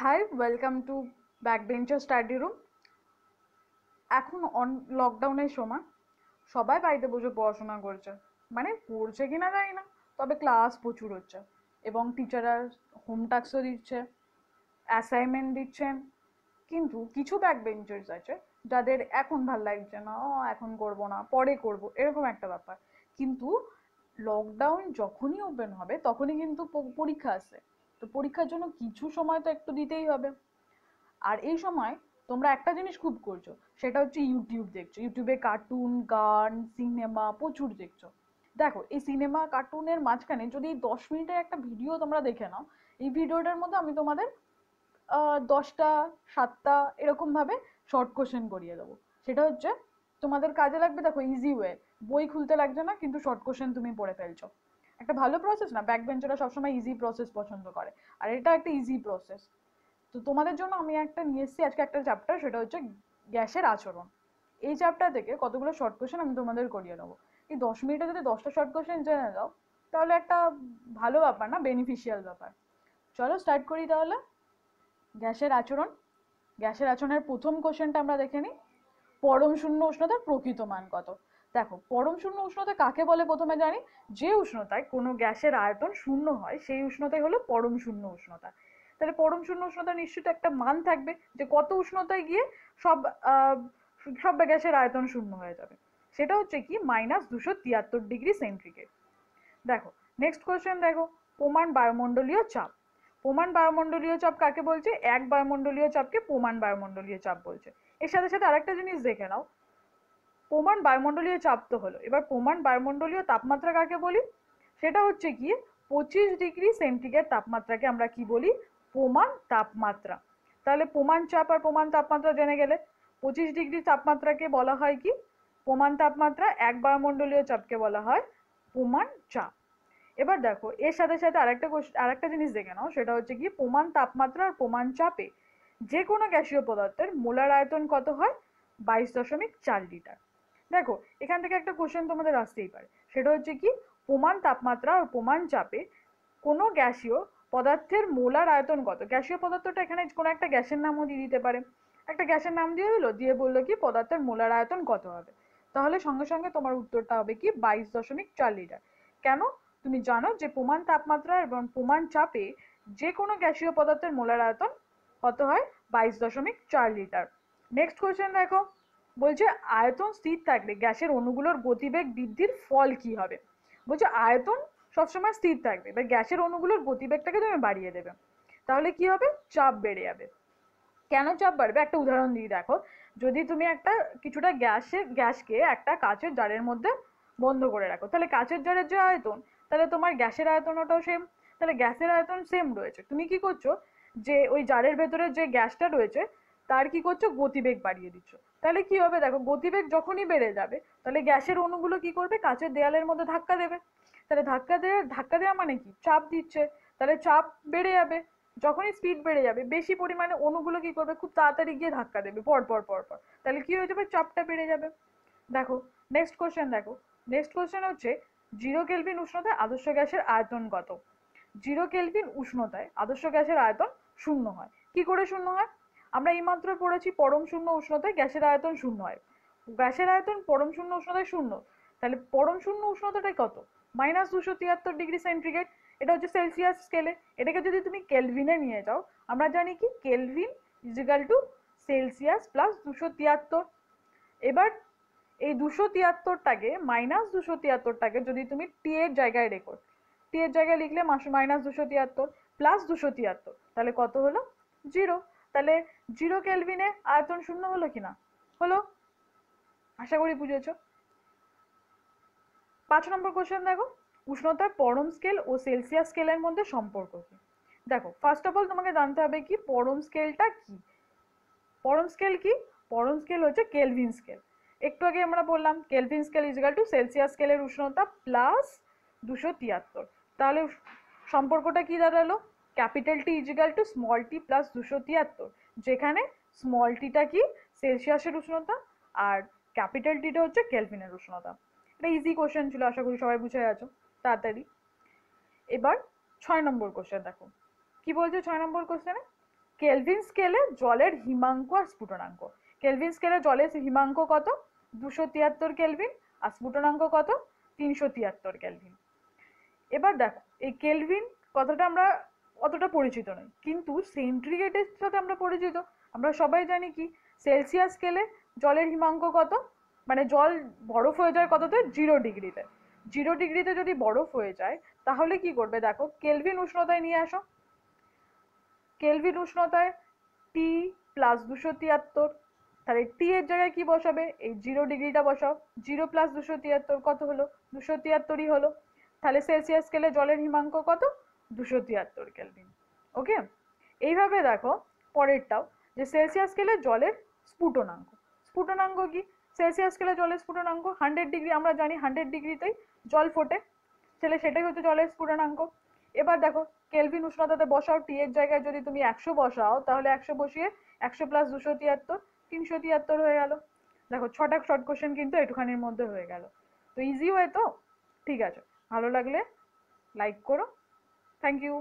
Hi welcome to back bencher study room এখন on লকডাউনের সময় সবাই বাড়িতে বসে পড়াশোনা করছে। মানে পড়ছে কি না জানি না তবে ক্লাস প্রচুর হচ্ছে এবং টিচাররা হোম টাস্কও দিচ্ছে অ্যাসাইনমেন্ট দিচ্ছেন। কিন্তু কিছু ব্যাক বেঞ্চার্স আছে যাদের এখন ভালো লাগছে না "ও, এখন করব না পরে করব এরকম একটা ব্যাপার। কিন্তু লকডাউন যখনই ওপেন হবে তখনই কিন্তু পরীক্ষা আসে। তো পরীক্ষার জন্য কিছু সময় তো একটু দিতেই হবে। আর এই সময় তোমরা একটা জিনিস খুব করছ, সেটা হচ্ছে ইউটিউব দেখছ। ইউটিউবে কার্টুন গান সিনেমা প্রচুর দেখছ। দেখো, এই সিনেমা কার্টুনের মাঝখানে যদি দশ মিনিটের একটা ভিডিও তোমরা দেখে নাও, এই ভিডিওটার মধ্যে আমি তোমাদের দশটা, সাতটা এরকমভাবে শর্ট কোশ্চেন করিয়ে দেবো। সেটা হচ্ছে, তোমাদের কাজে লাগবে, দেখো ইজি ওয়ে বই খুলতে লাগছে না, কিন্তু শর্ট কোশ্চেন তুমি পড়ে ফেলছো। একটা ভালো প্রসেস না ব্যাক বেঞ্চেরা সবসময় ইজি প্রসেস পছন্দ করে। আর এটা একটা ইজি প্রসেস তো তোমাদের জন্য আমি একটা নিয়ে এসেছি, আজকে একটা চ্যাপ্টার সেটা হচ্ছে গ্যাসের আচরণ। এই চ্যাপ্টার থেকে কতগুলো শর্ট কোশ্চেন আমি তোমাদের করিয়ে দেবো এই দশ মিনিটে যদি দশটা শর্ট কোশ্চেন জেনে দাও তাহলে একটা ভালো ব্যাপার না বেনিফিশিয়াল ব্যাপার। চলো স্টার্ট করি তাহলে। গ্যাসের আচরণ। গ্যাসের আচরণের প্রথম কোশ্চেনটা আমরা দেখে নিই। পরম শূন্য উষ্ণতার প্রকৃত মান কত? দেখো, পরম শূন্য উষ্ণতা কাকে বলে প্রথমে জানি? যে উষ্ণতায় কোনো গ্যাসের আয়তন শূন্য হয়, সেই উষ্ণতাই হলো পরম শূন্য উষ্ণতা। তাহলে পরম শূন্য উষ্ণতা নিশ্চিত একটা মান থাকবে যে কত উষ্ণতায় গিয়ে সব সব গ্যাসের আয়তন শূন্য হয়ে যাবে। সেটা হচ্ছে কি? মাইনাস দুশো তিয়াত্তর ডিগ্রি সেন্টিগ্রেড দেখো নেক্সট কোয়েশ্চেন দেখো, প্রমাণ বায়ুমণ্ডলীয় চাপ। প্রমাণ বায়ুমণ্ডলীয় চাপ কাকে বলছে? এক বায়ুমণ্ডলীয় চাপকে প্রমাণ বায়ুমণ্ডলীয় চাপ বলছে। এর সাথে সাথে আরেকটা জিনিস দেখে নাও। প্রমাণ বায়ুমণ্ডলীয় চাপ তো হলো। এবার প্রমাণ বায়ুমণ্ডলীয় তাপমাত্রা কাকে বলি? সেটা হচ্ছে কি পঁচিশ ডিগ্রি সেন্টিগ্রেড তাপমাত্রাকে আমরা কি বলি? প্রমাণ তাপমাত্রা। তাহলে প্রমাণ চাপ আর প্রমাণ তাপমাত্রা জেনে গেলে। পঁচিশ ডিগ্রি তাপমাত্রাকে বলা হয় কি? প্রমাণ তাপমাত্রা এক বায়ুমণ্ডলীয় চাপকে বলা হয় প্রমাণ চাপ। এবার দেখো, এর সাথে সাথে আরেকটা আরেকটা জিনিস দেখে নাও, সেটা হচ্ছে কি প্রমাণ তাপমাত্রা আর প্রমাণ চাপে যে কোনো গ্যাসীয় পদার্থের মোলার আয়তন কত হয়? বাইশ দশমিক চার লিটার। দেখো, এখান থেকে একটা কোশ্চেন তোমাদের আসতেই পারে। সেটা হচ্ছে কি, প্রমাণ তাপমাত্রা আর প্রমাণ চাপে কোনো গ্যাসীয় পদার্থের মোলার আয়তন কত? গ্যাসীয় পদার্থটা এখানে কোনো একটা গ্যাসের নামও দিয়ে দিতে পারে। একটা গ্যাসের নাম দিয়ে দিলো, দিয়ে বলল কি, পদার্থের মোলার আয়তন কত হবে? তাহলে সঙ্গে সঙ্গে তোমার উত্তরটা হবে কি, বাইশ দশমিক চার লিটার। কেন? তুমি জানো যে প্রমাণ তাপমাত্রা এবং প্রমাণ চাপে যে কোনো গ্যাসীয় পদার্থের মোলার আয়তন কত হয়? বাইশ দশমিক চার লিটার। নেক্সট কোয়েশ্চেন দেখো। বলছে আয়তন স্থির থাকলে গ্যাসের অণুগুলোর গতিবেগ বৃদ্ধির ফল কি হবে? বলছে আয়তন সবসময় স্থির থাকবে। এবার গ্যাসের অণুগুলোর গতিবেগটাকে তুমি বাড়িয়ে দেবে। তাহলে কি হবে? চাপ বেড়ে যাবে। কেন চাপ বাড়বে? একটা উদাহরণ দিয়ে দেখো। যদি তুমি একটা কিছুটা গ্যাসে, গ্যাসকে একটা কাচের জারের মধ্যে বন্ধ করে রাখো। তাহলে কাচের জারের যে আয়তন, তাহলে তোমার গ্যাসের আয়তন ওটাও সেম তাহলে গ্যাসের আয়তন সেম রয়েছে। তুমি কি করছ? যে ওই জারের ভেতরে যে গ্যাসটা রয়েছে, তার কি করছ? গতিবেগ বাড়িয়ে দিচ্ছ। তাহলে কি হবে দেখো, গতিবেগ যখনই বেড়ে যাবে, তাহলে গ্যাসের অণুগুলো কি করবে? কাচের দেয়ালের মধ্যে ধাক্কা দেবে। তাহলে ধাক্কা দেওয়া ধাক্কা দেওয়া মানে কি? চাপ দিচ্ছে। তাহলে চাপ বেড়ে যাবে। যখনই স্পিড বেড়ে যাবে, বেশি পরিমাণে অণুগুলো কি করবে? খুব তাড়াতাড়ি গিয়ে ধাক্কা দেবে পর পর পর পর তাহলে কি হয়ে যাবে? চাপটা বেড়ে যাবে। দেখো নেক্সট কোশ্চেন দেখো। নেক্সট কোশ্চেন হচ্ছে জিরো কেলভিন উষ্ণতায় আদর্শ গ্যাসের আয়তন কত? জিরো কেলভিন উষ্ণতায় আদর্শ গ্যাসের আয়তন শূন্য হয়। কি করে শূন্য হয়? আমরা এইমাত্র পড়েছি পরম শূন্য উষ্ণতায় গ্যাসের আয়তন শূন্য হয়। গ্যাসের আয়তন পরম শূন্য উষ্ণতায় শূন্য, তাহলে পরম শূন্য উষ্ণতাটাই কত? মাইনাস দুশো তিয়াত্তর ডিগ্রি সেন্টিগ্রেড এটা হচ্ছে সেলসিয়াস স্কেলে এটাকে যদি তুমি কেলভিনে নিয়ে যাও, আমরা জানি কি? Kelvin equal to Celsius plus দুশো তিয়াত্তর। এবার এই দুশো তিয়াত্তরটাকে মাইনাস দুশো তিয়াত্তরটাকে যদি তুমি টি এর জায়গায় রেখো টি এর জায়গায় লিখলে মাইনাস দুশো তিয়াত্তর প্লাস দুশো তিয়াত্তর, তাহলে কত হলো? জিরো তাহলে জিরো কেলভিনে আয়তন শূন্য হলো কি না হলো? আশা করি বুঝেছ। পাঁচ নম্বর কোশ্চেন দেখো। উষ্ণতার পরম স্কেল ও সেলসিয়াস স্কেলের মধ্যে সম্পর্ক কি? দেখো ফার্স্ট অফ অল তোমাকে জানতে হবে কি, পরম স্কেলটা কি? পরম স্কেল কি? পরম স্কেল হচ্ছে কেলভিন স্কেল একটু আগে আমরা বললাম kelvin scale equal to Celsius স্কেলের উষ্ণতা প্লাস দুশো তিয়াত্তর। তাহলে সম্পর্কটা কি দাঁড়াল? Capital T equal to small T plus দুশো তিয়াত্তর, যেখানে স্মল টিটা কি? সেলসিয়াসের উষ্ণতা আর ক্যাপিটাল টিটা হচ্ছে কেলভিনের উষ্ণতা। এটা ইজি কোশ্চেন ছিল, আশা করি সবাই বুঝে গেছো। তাড়াতাড়ি। এবার ছয় নম্বর কোশ্চেন দেখো। কি বলছে ছয় নম্বর কোশ্চেনে কেলভিন স্কেলে জলের হিমাঙ্ক আর স্ফুটনাঙ্ক। কেলভিন স্কেলে জলের হিমাঙ্ক কত? দুশো তিয়াত্তর কেলভিন আর স্ফুটনাঙ্ক কত? তিনশো তিয়াত্তর কেলভিন। এবার দেখো, এই কেলভিন কথাটা আমরা অতটা পরিচিত নই, কিন্তু সেন্ট্রিগেটের সাথে আমরা পরিচিত। আমরা সবাই জানি কি? সেলসিয়াস স্কেলে জলের হিমাঙ্ক কত? মানে জল বরফ হয়ে যায় কততে? জিরো ডিগ্রিতে। জিরো ডিগ্রিতে যদি বরফ হয়ে যায়, তাহলে কি করবে? দেখো, কেলভিন উষ্ণতায় নিয়ে আসো। কেলভিন উষ্ণতায় টি প্লাস দুশো তিয়াত্তর তাহলে টি এর জায়গায় কি বসাবে? এই জিরো ডিগ্রিটা বসাও। জিরো প্লাস দুশো তিয়াত্তর কত হলো? দুশো তিয়াত্তরই হলো। তাহলে সেলসিয়াস স্কেলে জলের হিমাঙ্ক কত? দুশো তিয়াত্তর কেলভিন ওকে এইভাবে দেখো পরেরটাও, যে সেলসিয়াস স্কেলে জলের স্ফুটনাঙ্ক। স্ফুটনাঙ্ক কি? সেলসিয়াস স্কেলে জলের স্ফুটনাঙ্ক হান্ড্রেড ডিগ্রি আমরা জানি হান্ড্রেড ডিগ্রিতেই জল ফোটে। তাহলে সেটাই হচ্ছে জলের স্ফুটনাঙ্ক। এবার দেখো কেলভিন উষ্ণতাতে বসাও টি এর জায়গায় যদি তুমি একশো বসাও, তাহলে একশো বসিয়ে একশো প্লাস দুশো তিয়াত্তর তিনশো তিয়াত্তর হয়ে গেল। দেখো, ছটা শর্ট কোশ্চেন কিন্তু একটুখানির মধ্যে হয়ে গেল। তো ইজি ওয়ে তো? ঠিক আছে। ভালো লাগলে লাইক করো। Thank you